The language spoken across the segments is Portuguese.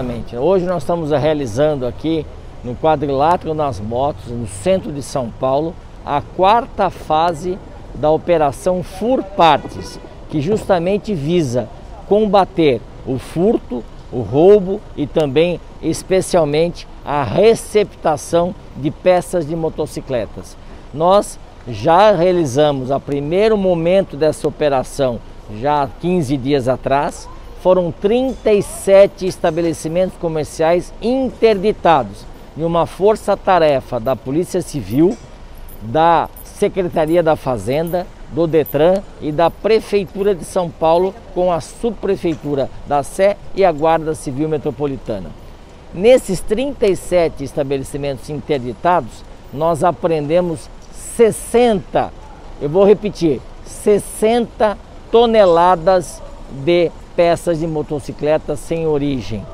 Exatamente. Hoje nós estamos realizando aqui no quadrilátero nas motos, no centro de São Paulo, a quarta fase da operação Furpartes, que justamente visa combater o furto, o roubo e também, especialmente, a receptação de peças de motocicletas. Nós já realizamos o primeiro momento dessa operação já há 15 dias atrás. Foram 37 estabelecimentos comerciais interditados em uma força-tarefa da Polícia Civil, da Secretaria da Fazenda, do Detran e da Prefeitura de São Paulo com a Subprefeitura da Sé e a Guarda Civil Metropolitana. Nesses 37 estabelecimentos interditados, nós aprendemos 60, eu vou repetir, 60 toneladas de peças de motocicletas sem origem,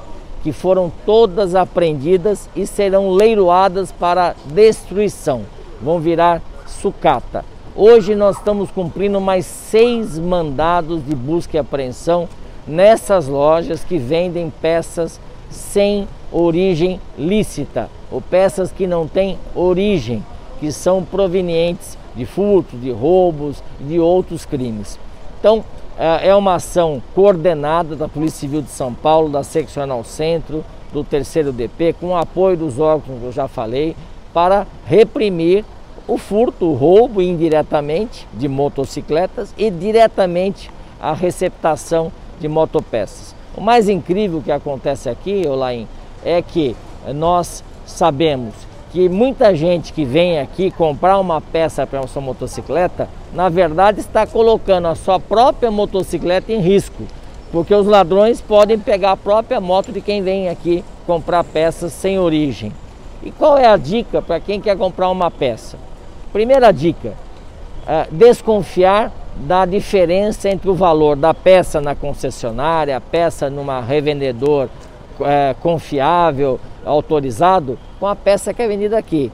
que foram todas apreendidas e serão leiloadas para destruição. Vão virar sucata. Hoje nós estamos cumprindo mais seis mandados de busca e apreensão nessas lojas que vendem peças sem origem lícita ou peças que não têm origem, que são provenientes de furtos, de roubos de outros crimes. Então, é, é uma ação coordenada da Polícia Civil de São Paulo, da Seccional Centro, do terceiro DP, com o apoio dos órgãos que eu já falei, para reprimir o furto, o roubo indiretamente de motocicletas e diretamente a receptação de motopeças. O mais incrível que acontece aqui, Olain, é que nós sabemos que muita gente que vem aqui comprar uma peça para sua motocicleta, na verdade está colocando a sua própria motocicleta em risco, porque os ladrões podem pegar a própria moto de quem vem aqui comprar peças sem origem. E qual é a dica para quem quer comprar uma peça? Primeira dica: é desconfiar da diferença entre o valor da peça na concessionária, a peça numa revendedor é, confiável, autorizado, com a peça que é vendida aqui.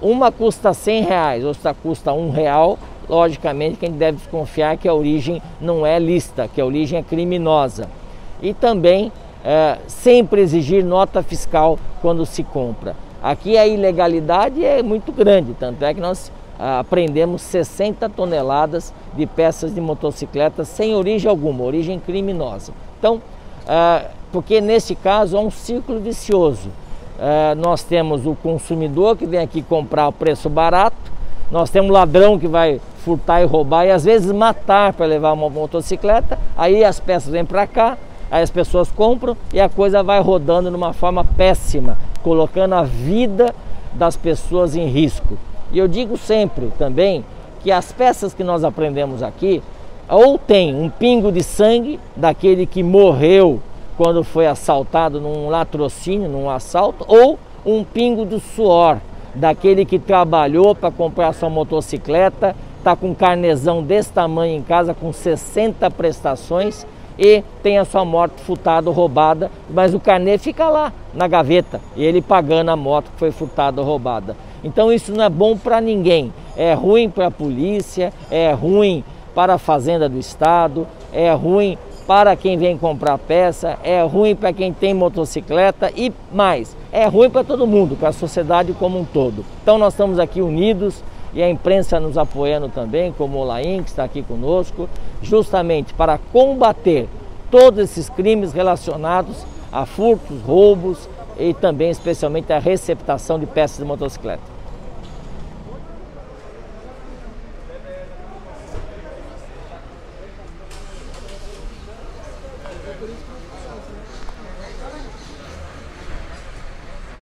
Uma custa 100 reais, outra custa um real. Logicamente, quem deve desconfiar é que a origem não é lista, que a origem é criminosa. E também é, sempre exigir nota fiscal quando se compra. Aqui a ilegalidade é muito grande, tanto é que nós apreendemos 60 toneladas de peças de motocicletas sem origem alguma, origem criminosa. Então, ah, porque nesse caso é um círculo vicioso. Ah, nós temos o consumidor que vem aqui comprar o preço barato, nós temos o ladrão que vai furtar e roubar e às vezes matar para levar uma motocicleta, aí as peças vêm para cá, aí as pessoas compram e a coisa vai rodando de uma forma péssima, colocando a vida das pessoas em risco. E eu digo sempre também que as peças que nós aprendemos aqui, ou tem um pingo de sangue daquele que morreu quando foi assaltado num latrocínio, num assalto, ou um pingo do suor daquele que trabalhou para comprar sua motocicleta, está com um carnezão desse tamanho em casa, com 60 prestações e tem a sua moto furtada ou roubada, mas o carnê fica lá na gaveta e ele pagando a moto que foi furtada ou roubada. Então isso não é bom para ninguém. É ruim para a polícia, é ruim para a fazenda do estado, é ruim para quem vem comprar peça, é ruim para quem tem motocicleta e mais, é ruim para todo mundo, para a sociedade como um todo. Então nós estamos aqui unidos e a imprensa nos apoiando também, como o Laim, que está aqui conosco, justamente para combater todos esses crimes relacionados a furtos, roubos e também especialmente a receptação de peças de motocicleta.